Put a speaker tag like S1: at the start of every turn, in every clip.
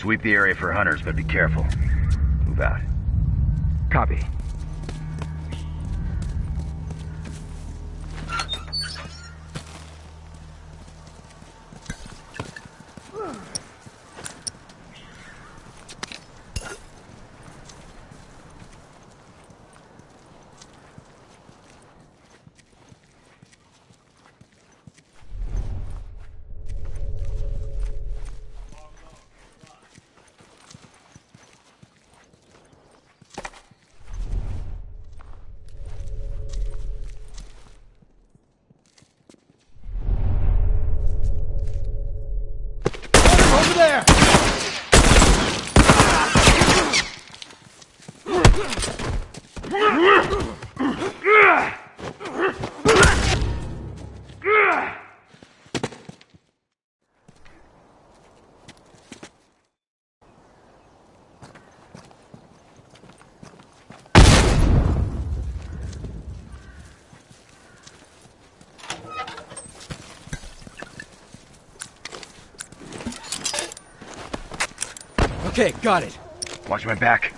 S1: Sweep the area for hunters, but be careful. Move out.
S2: Copy.
S3: Over there! Okay, got it.
S1: Watch my back.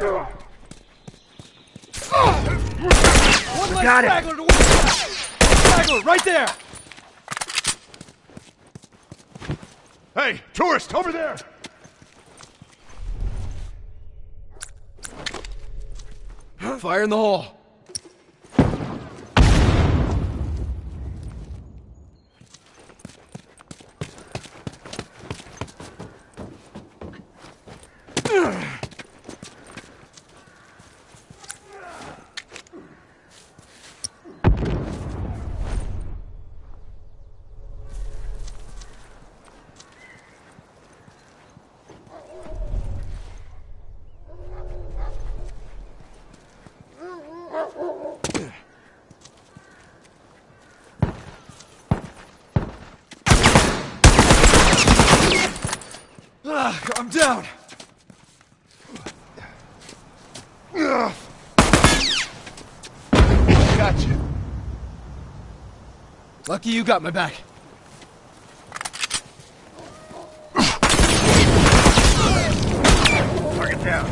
S3: One less
S1: got it.
S3: straggler to work out. Straggler, right there!
S4: Hey, tourist, over there!
S3: Fire in the hole.
S2: Ah, I'm down.
S4: Got you.
S2: Lucky you got my back.
S1: Target down.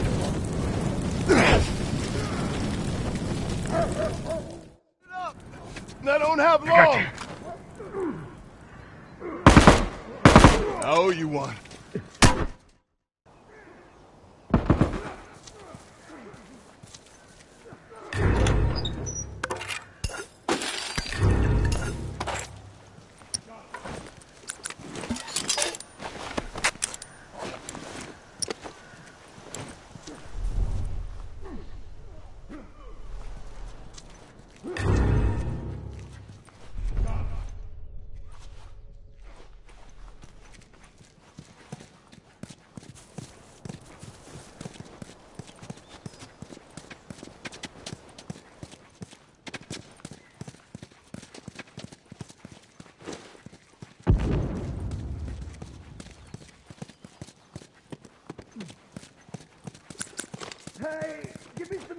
S4: I don't have
S1: got
S4: long. I owe you one.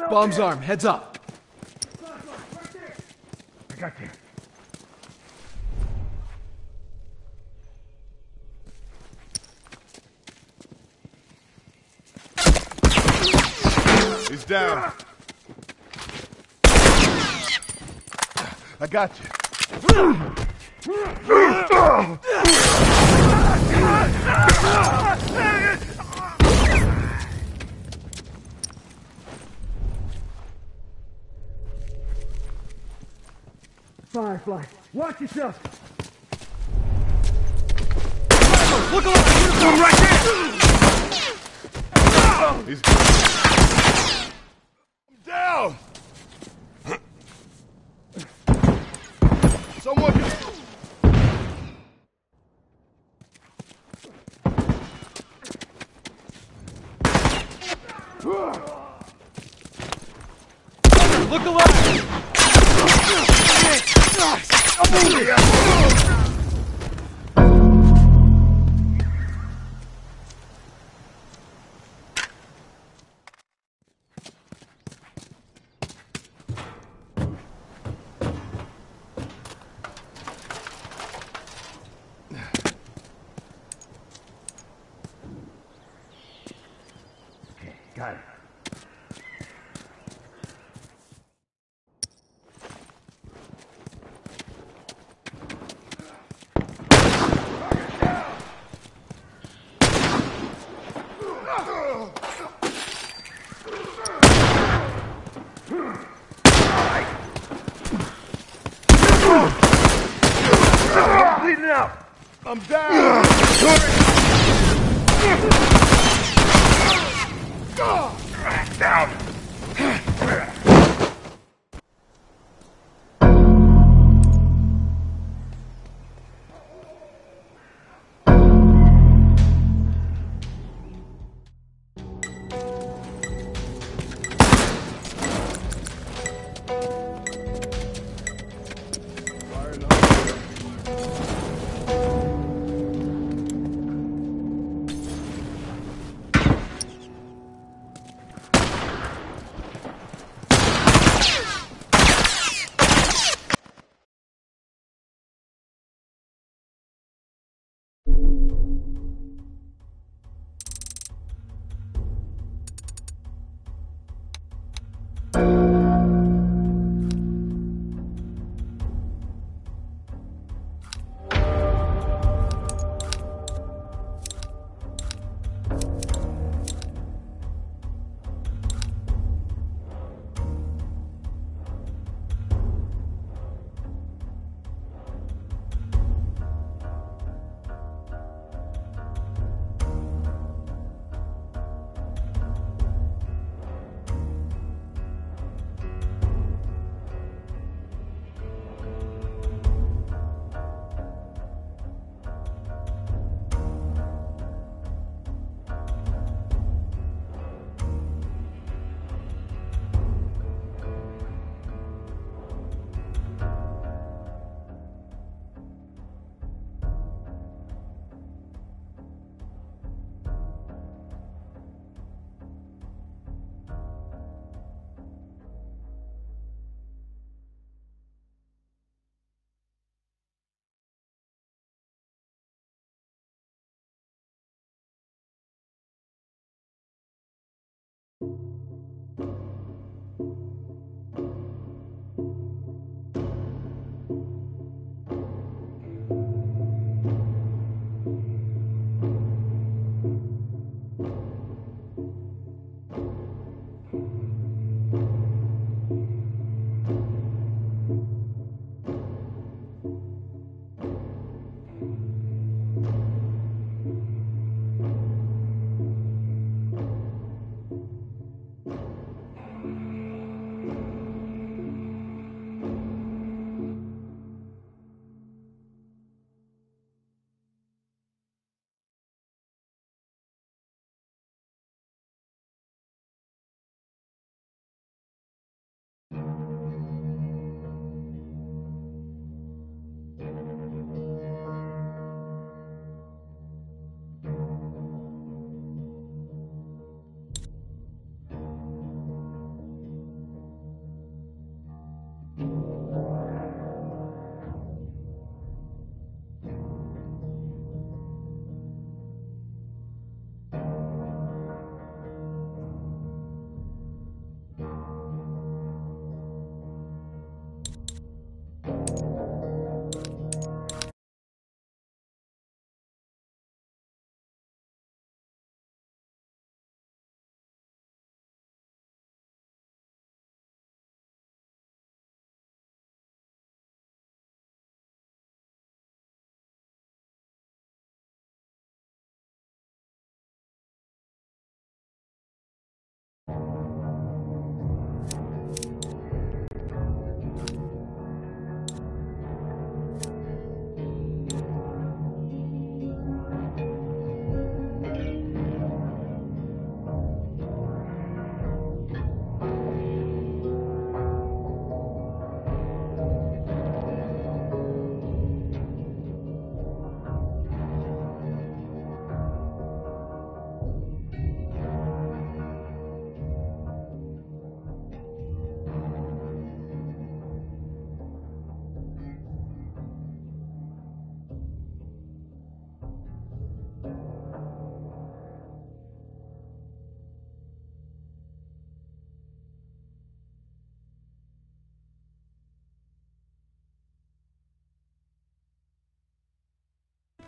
S2: Bomb's arm, heads up.
S1: I got you.
S4: He's down. I got you. Ah!
S5: Firefly, watch yourself.
S2: Look alive! Uniform right there!
S4: He's I'm down. Someone.
S2: Look alive!
S1: Got it. Bleeding out.
S4: I'm down.
S1: Down.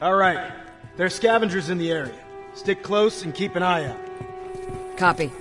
S3: All right. There's scavengers in the area. Stick close and keep an eye out.
S6: Copy.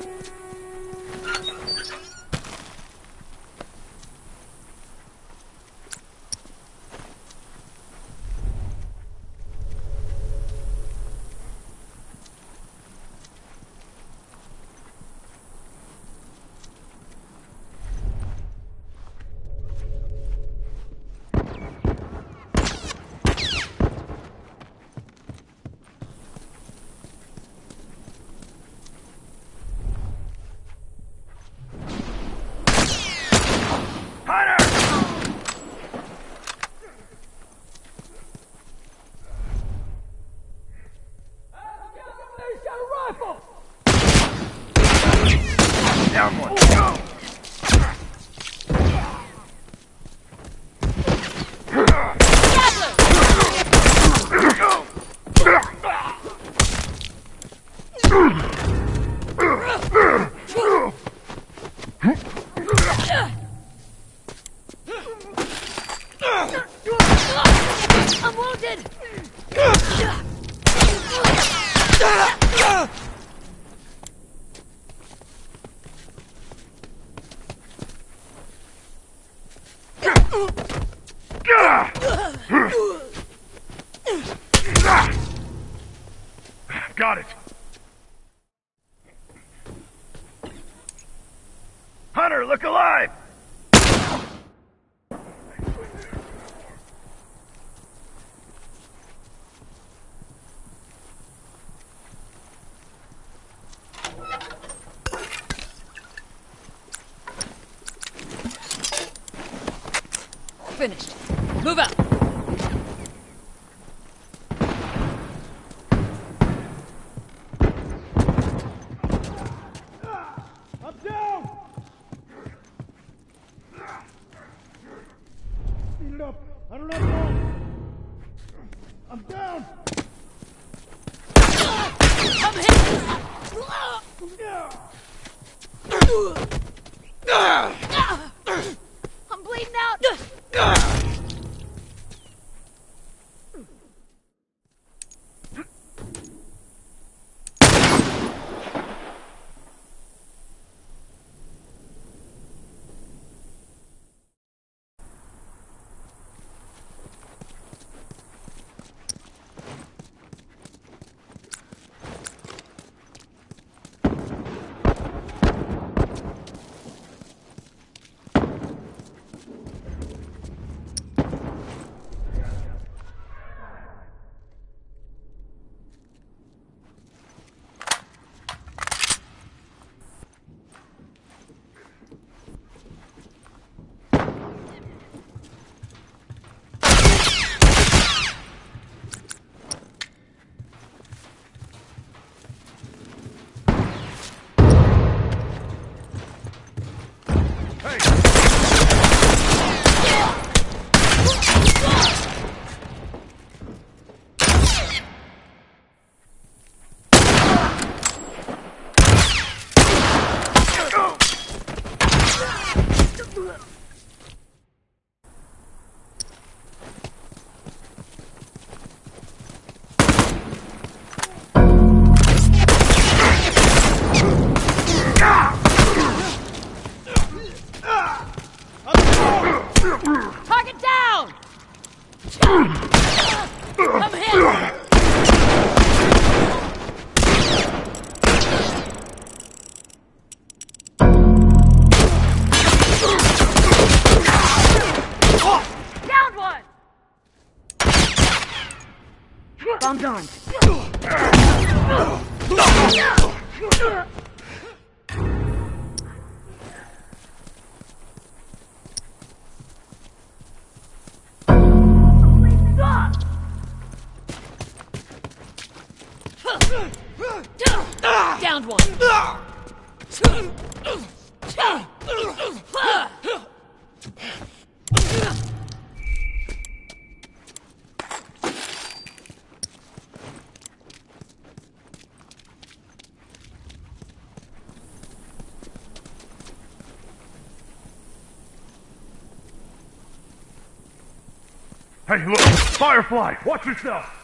S4: Hey, look! Firefly! Watch yourself!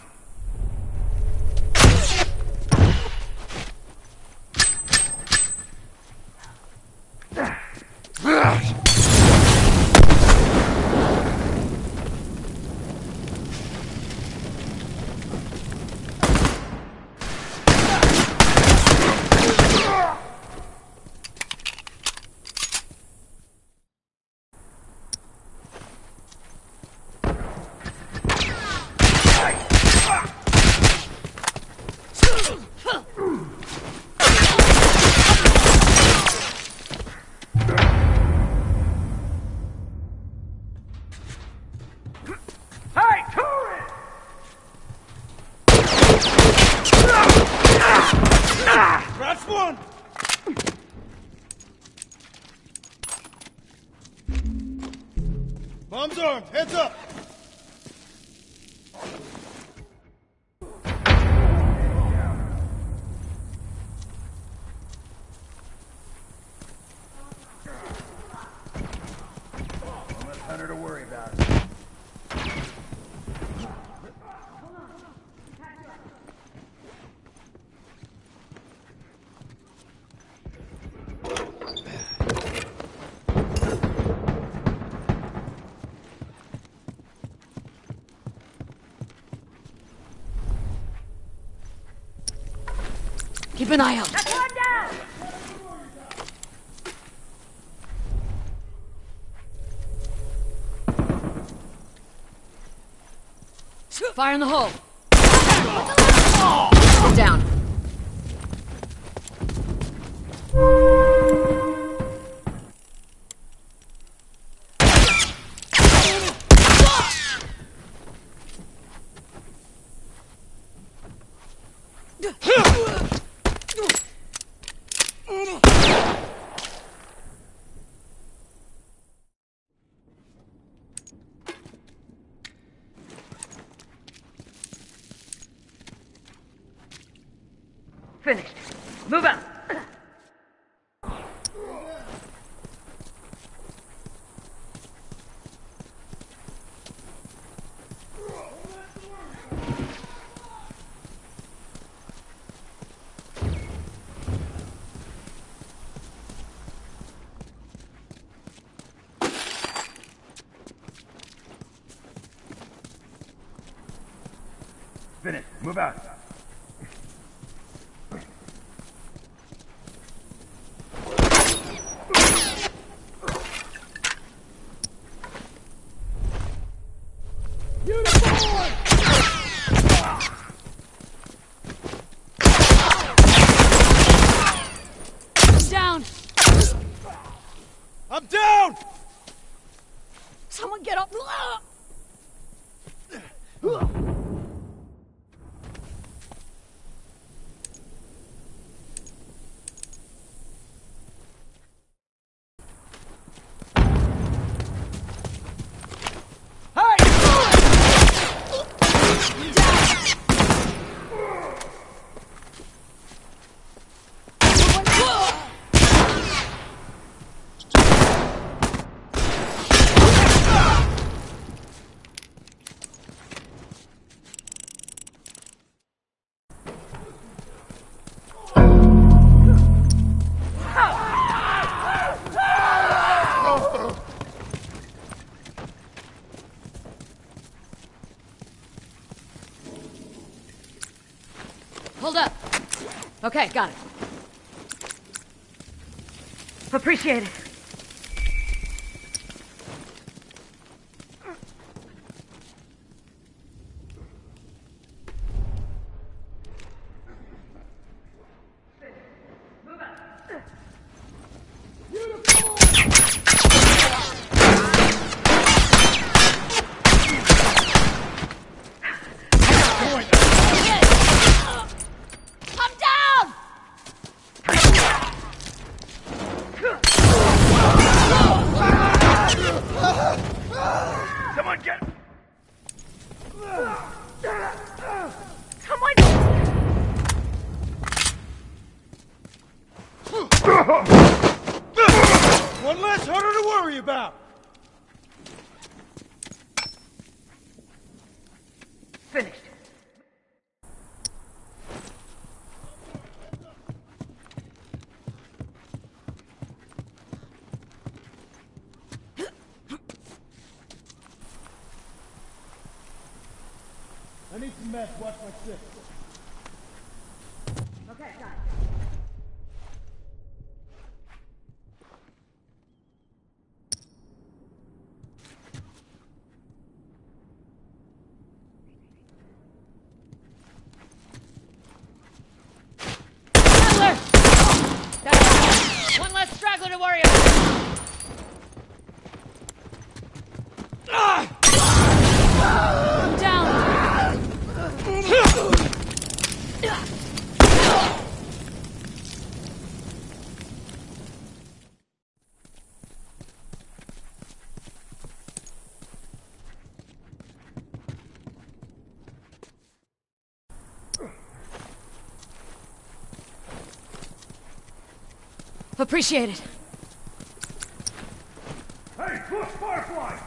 S3: Keep an eye out. Fire in the hole. Down. Okay, got it.
S6: Appreciate it. Appreciate it.
S1: Hey, look, Firefly!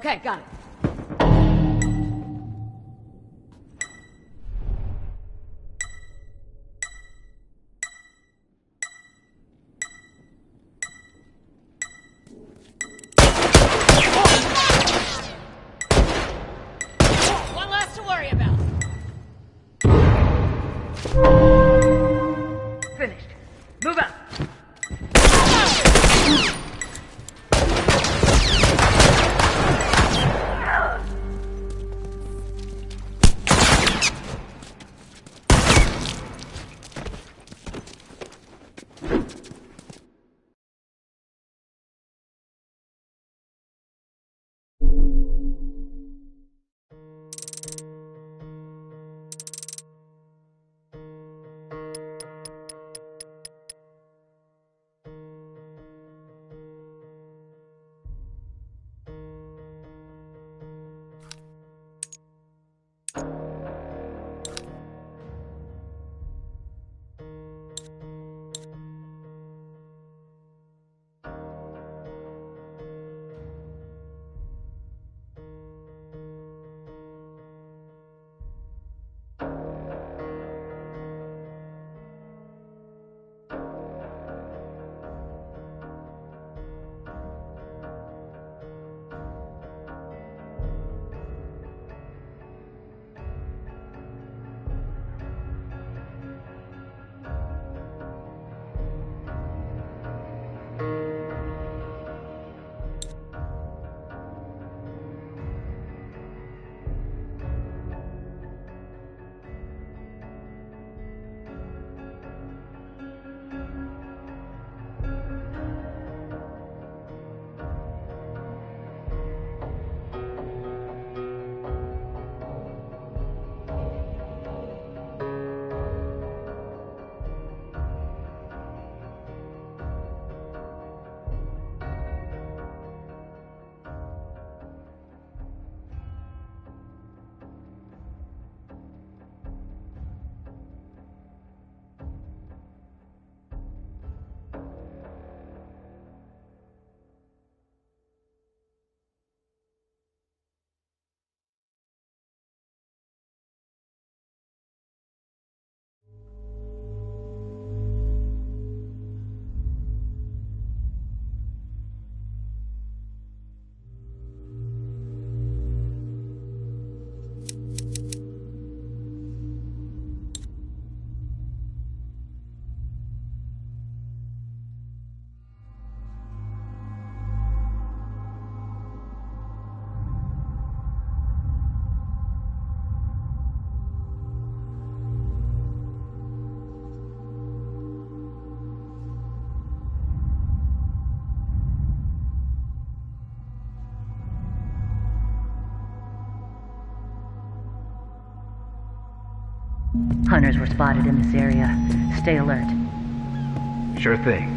S6: Okay, got it. Hunters were spotted in this area. Stay alert.
S1: Sure thing.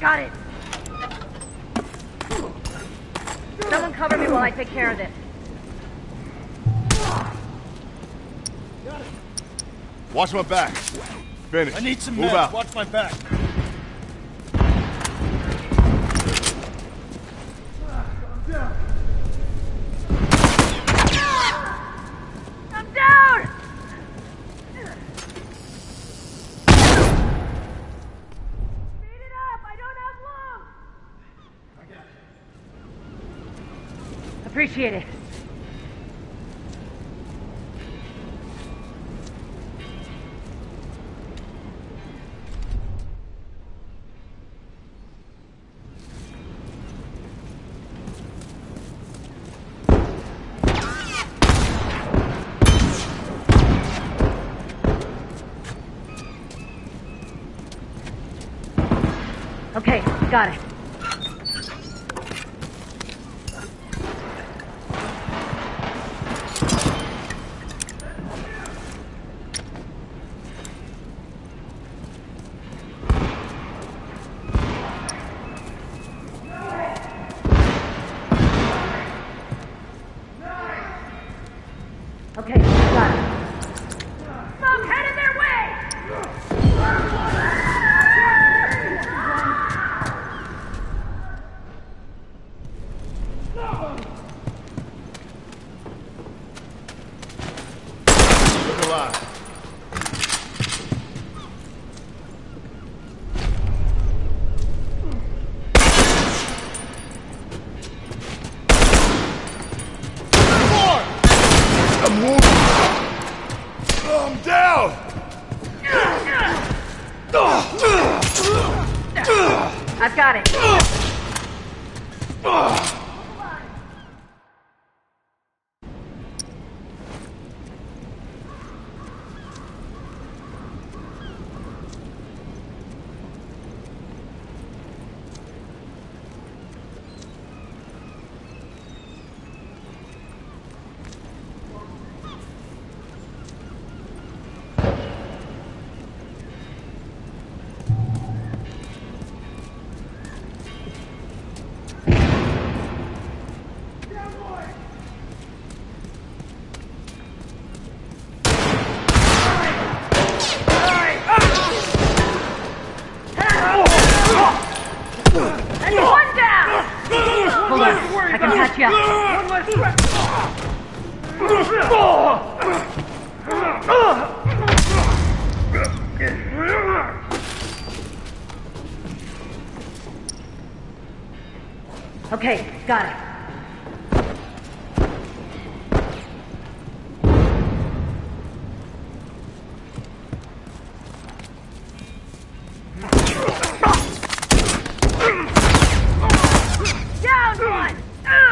S6: Got it. Someone cover me while I take care of this.
S7: Watch my back. Finish.
S8: I need some
S7: Move
S8: meds.
S7: out.
S8: Watch my back.
S6: I'm down! Speed it up! I don't have long! Okay, got it.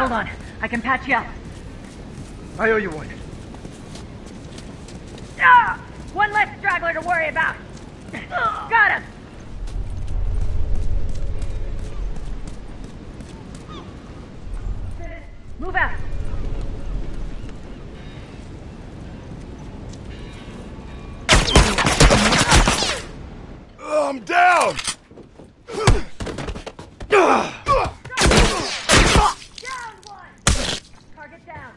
S6: Hold on, I can patch you up. I
S8: owe you one.
S6: Ah! One less straggler to worry about. Got him! Move out.
S7: I'm down.
S6: Down one! Target down.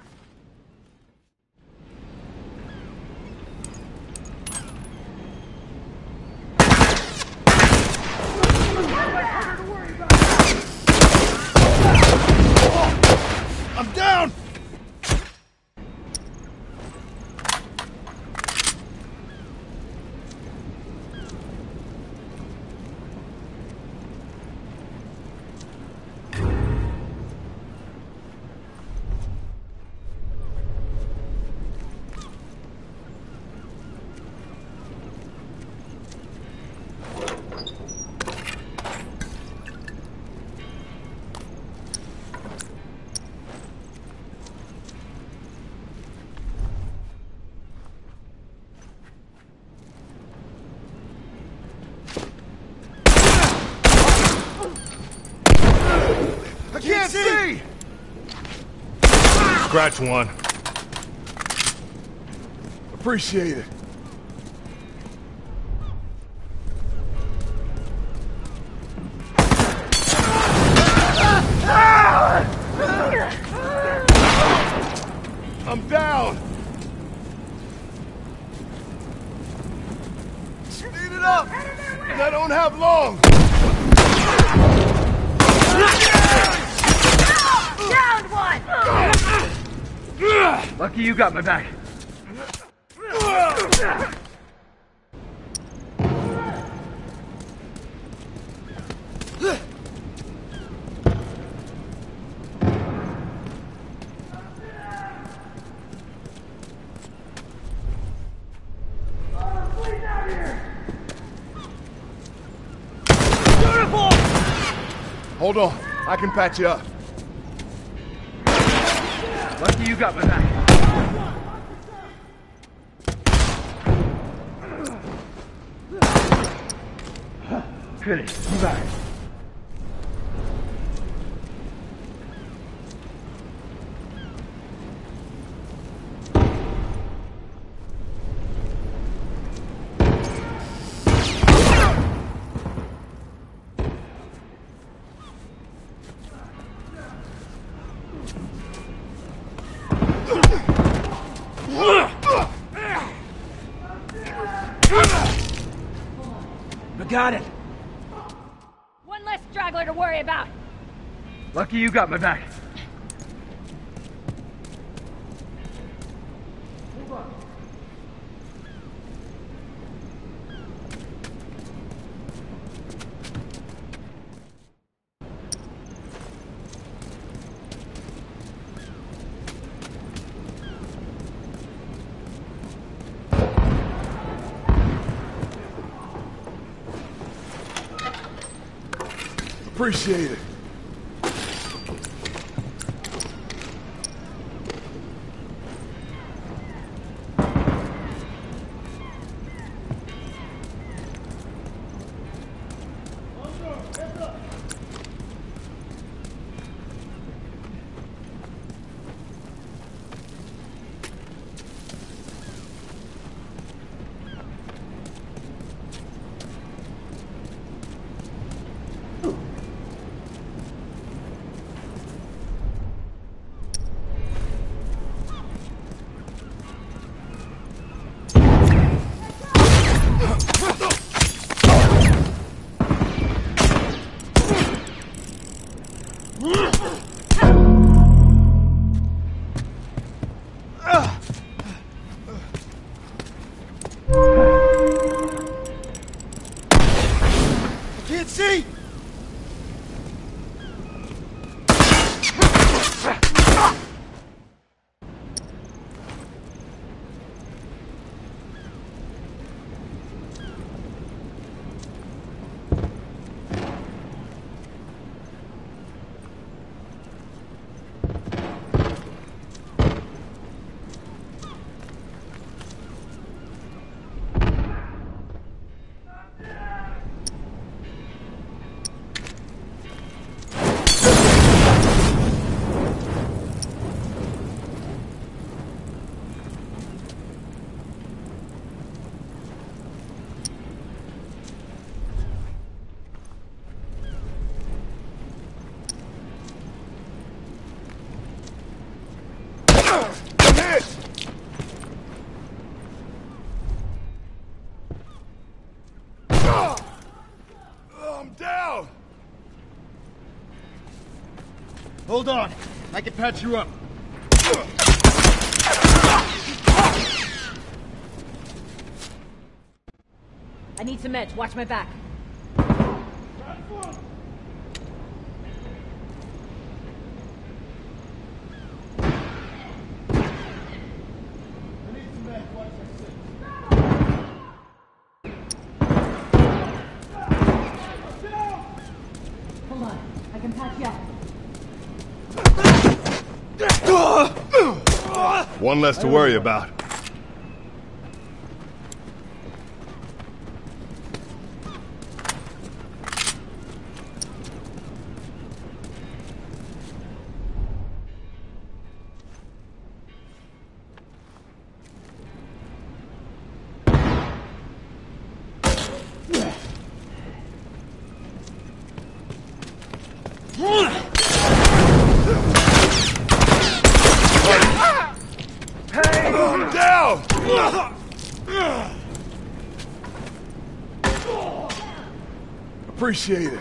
S7: I'm down.
S9: can't see!
S4: Scratch one.
S9: Appreciate it.
S4: I'm down. Speed it up. And I don't have long.
S10: Down one!
S2: Lucky you got my back.
S4: Hold on. I can patch you up.
S2: Lucky you got my back. Finished. Out. I got it.
S6: One less straggler to worry about.
S2: Lucky you got my back.
S9: Appreciate it.
S3: Hold on. I can patch you up.
S6: I need some meds. Watch my back. Hold on. I can patch you up.
S4: One less to worry about. Down! Appreciate it.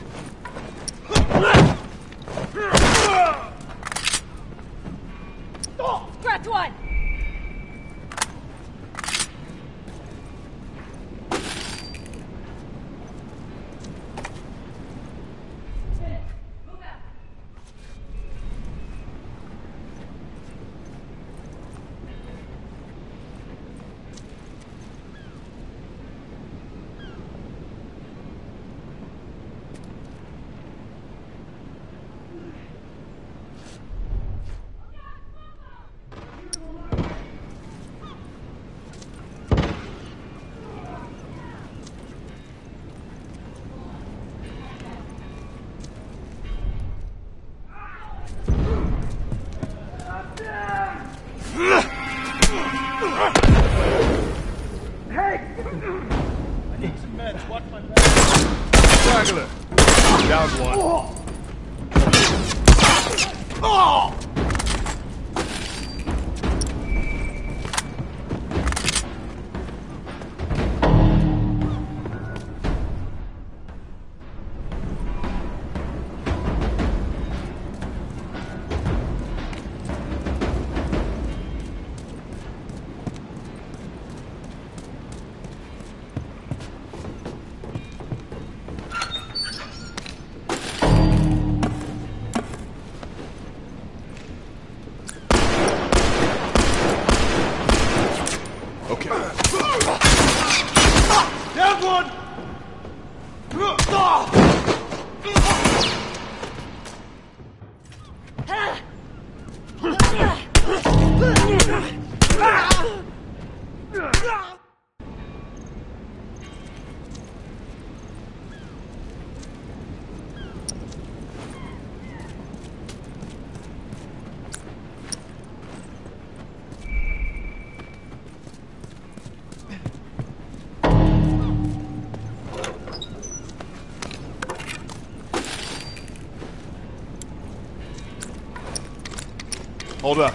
S4: Hold up.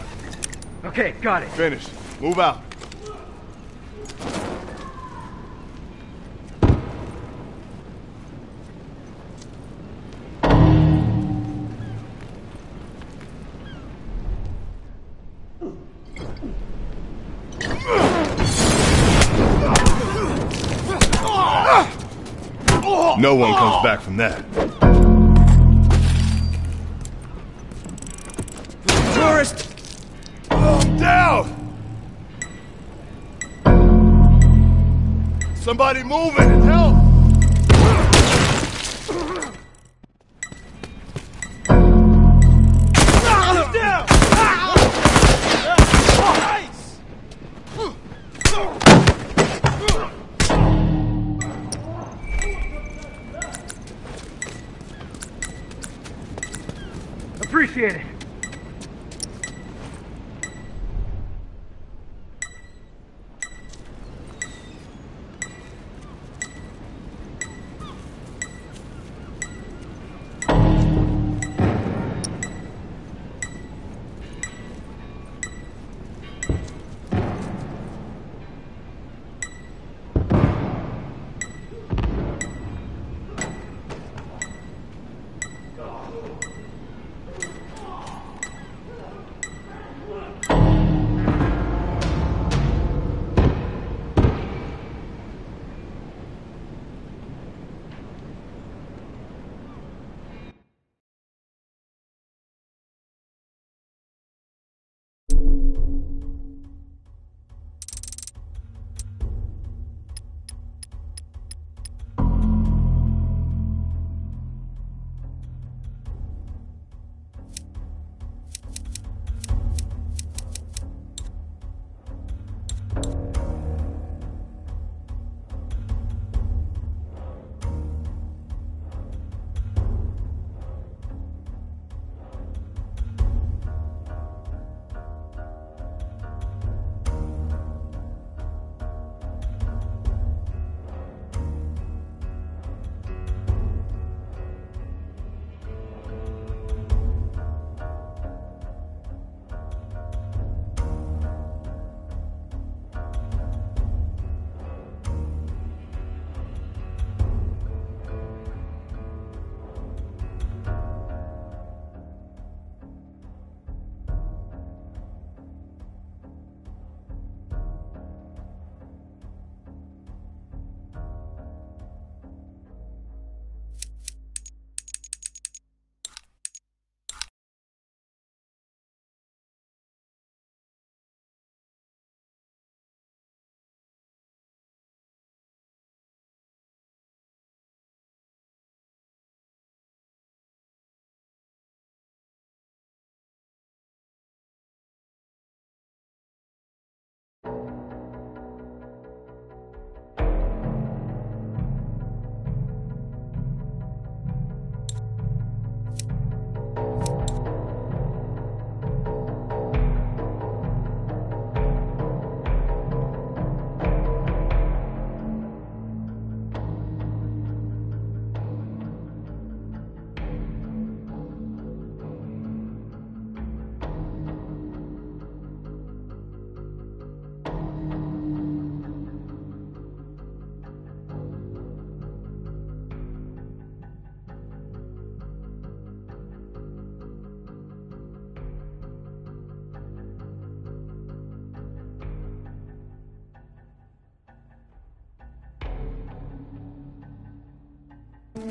S8: Okay, got it.
S4: Finished. Move out. No one comes back from that. Somebody move it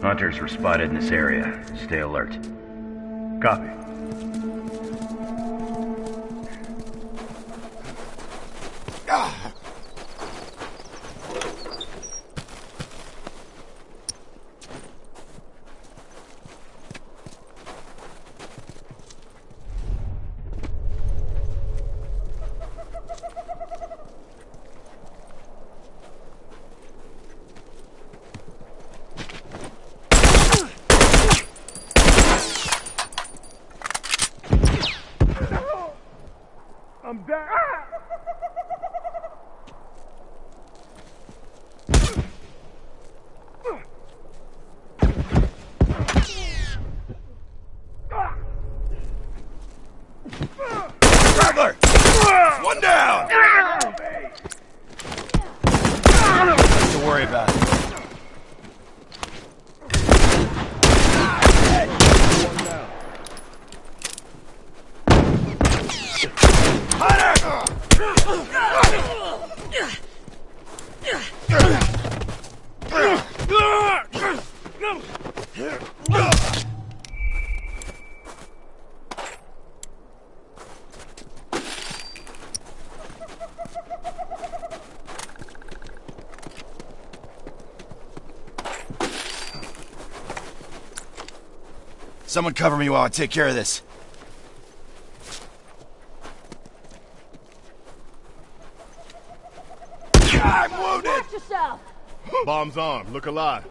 S1: Hunters were spotted in this area. Stay alert. Copy.
S4: I'm down.
S11: Straggler! One down! Nothing to worry about. Someone cover me while I take care of this. I'm wounded!
S6: Watch yourself!
S4: Bomb's armed. Look alive.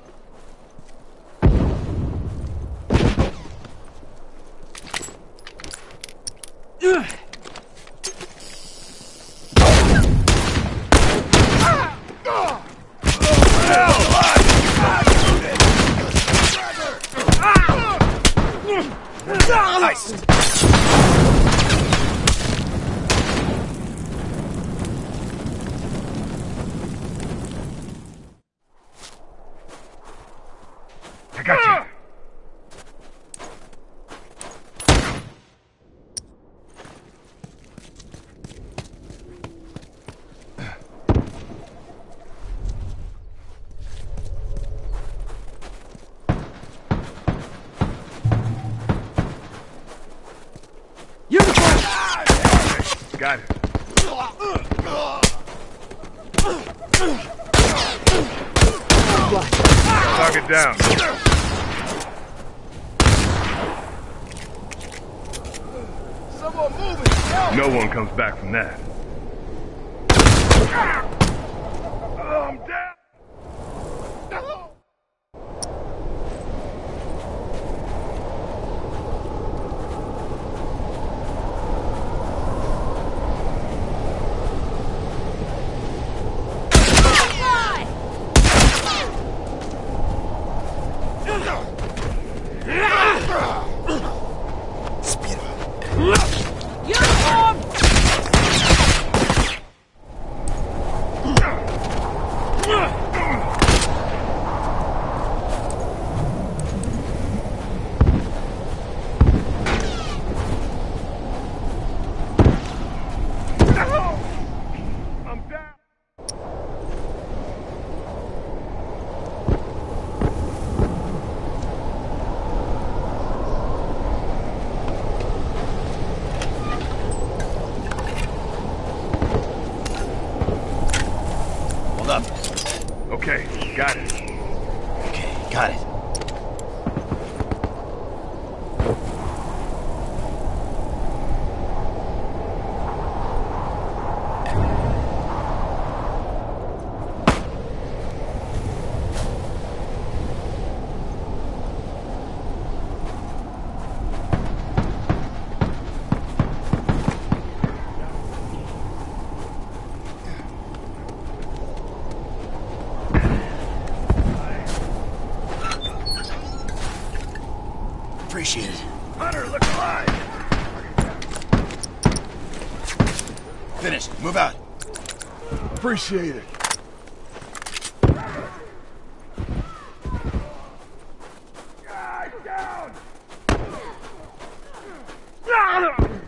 S11: Appreciate it.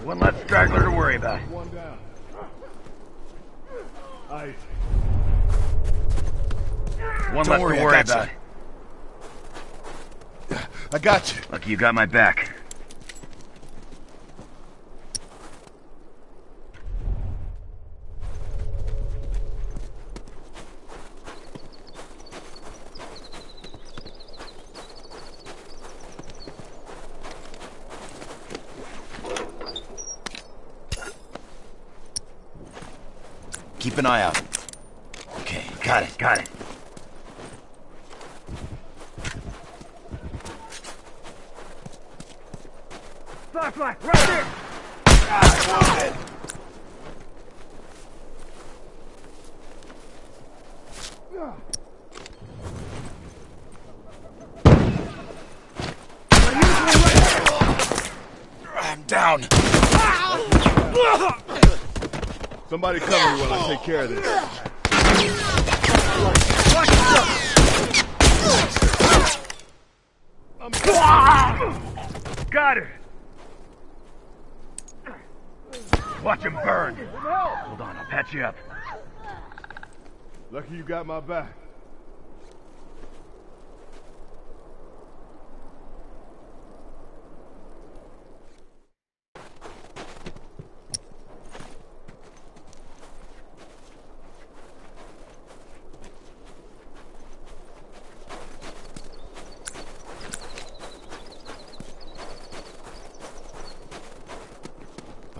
S1: One less straggler to worry about.
S4: One down. Ice.
S1: One
S11: Don't
S1: less
S11: worry,
S1: to
S11: I
S1: worry about.
S4: I got you.
S1: Lucky you got my back.
S12: Keep an eye out.
S1: Okay, got it, got it.
S7: Flashlight, right there!
S12: I'm down.
S4: Somebody cover me while I take care of this.
S1: I'm Got it! Watch him burn. Hold on, I'll patch you up.
S4: Lucky you got my back.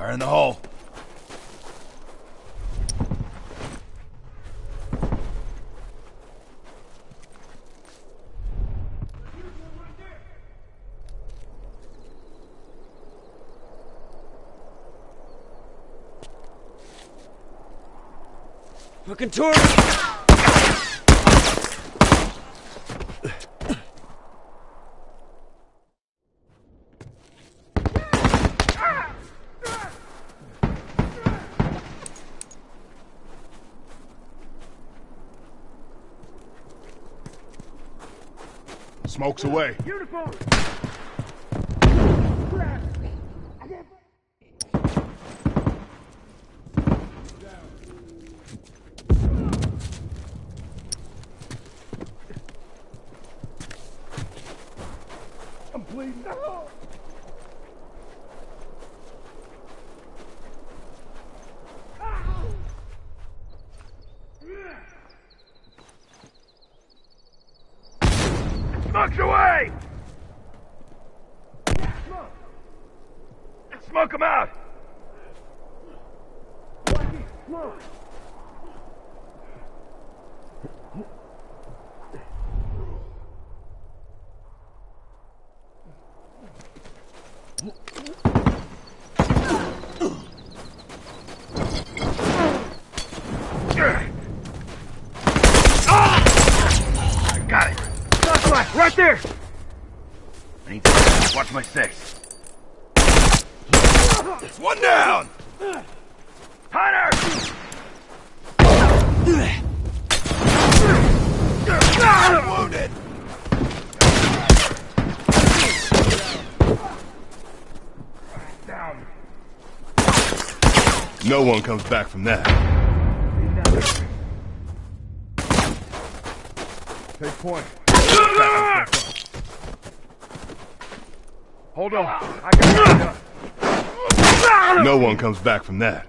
S12: Fire in the hole.
S8: Looking toward
S4: Smoke's away.
S7: Uniform! I'm bleeding.
S1: Smoke's away! Smoke him out!
S7: Smoke!
S1: Got it.
S7: Flashlight, right there!
S1: I need to watch my six.
S12: One down.
S1: Hunter!
S12: Wounded.
S1: Down.
S4: No one comes back from that. Take point. Hold on. I got. No one comes back from that.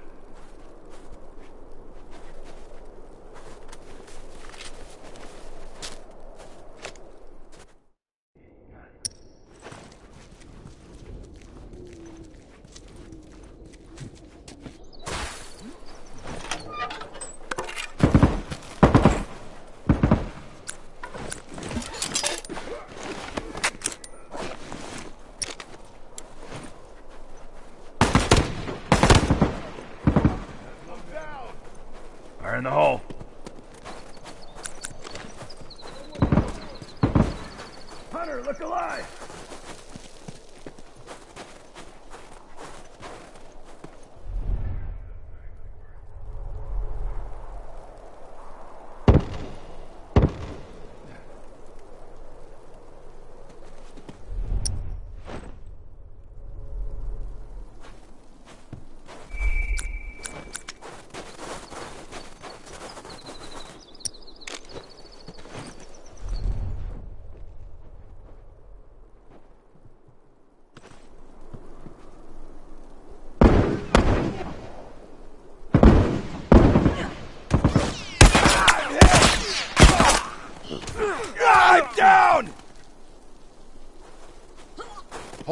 S1: The hole.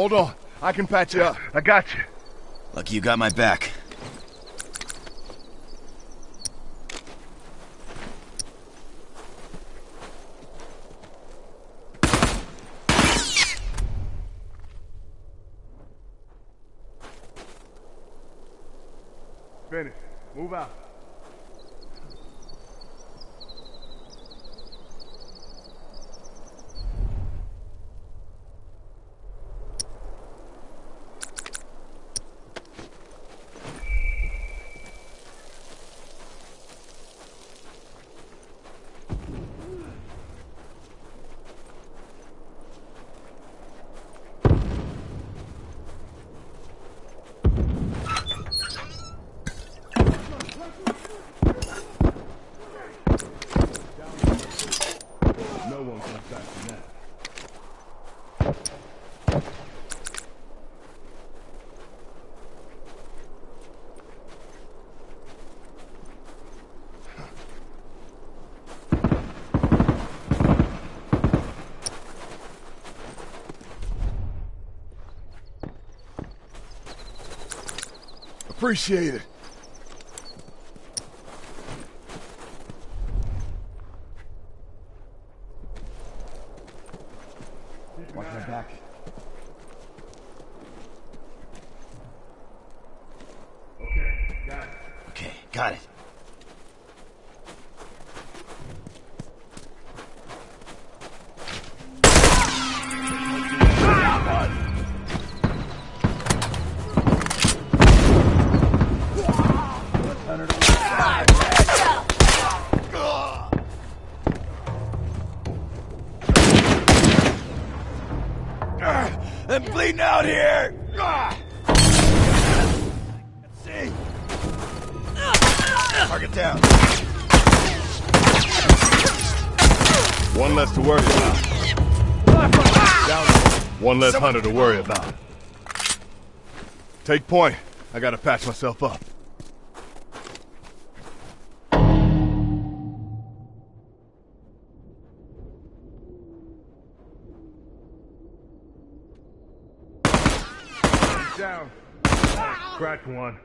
S4: Hold on. I can patch you up.
S13: I got you.
S1: Lucky you got my back.
S4: Finish. Move out. No one comes back from that. Appreciate it. 500 to worry about. Take point. I gotta patch myself up. Down. Cracked one.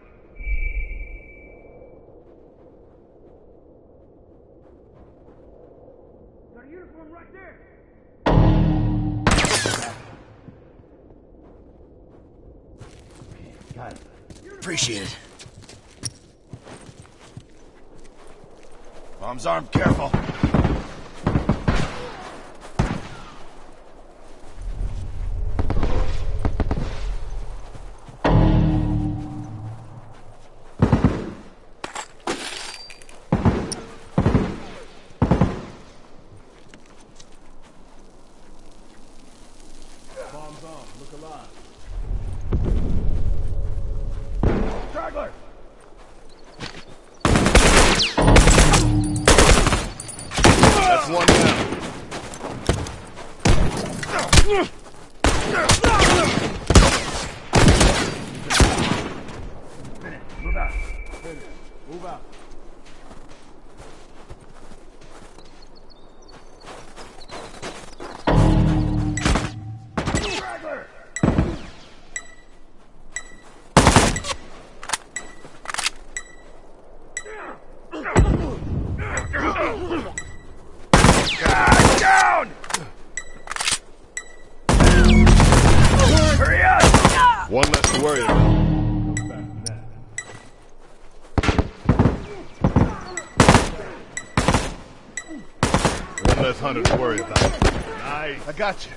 S1: Appreciate it. Bomb's armed, careful.
S4: Got you.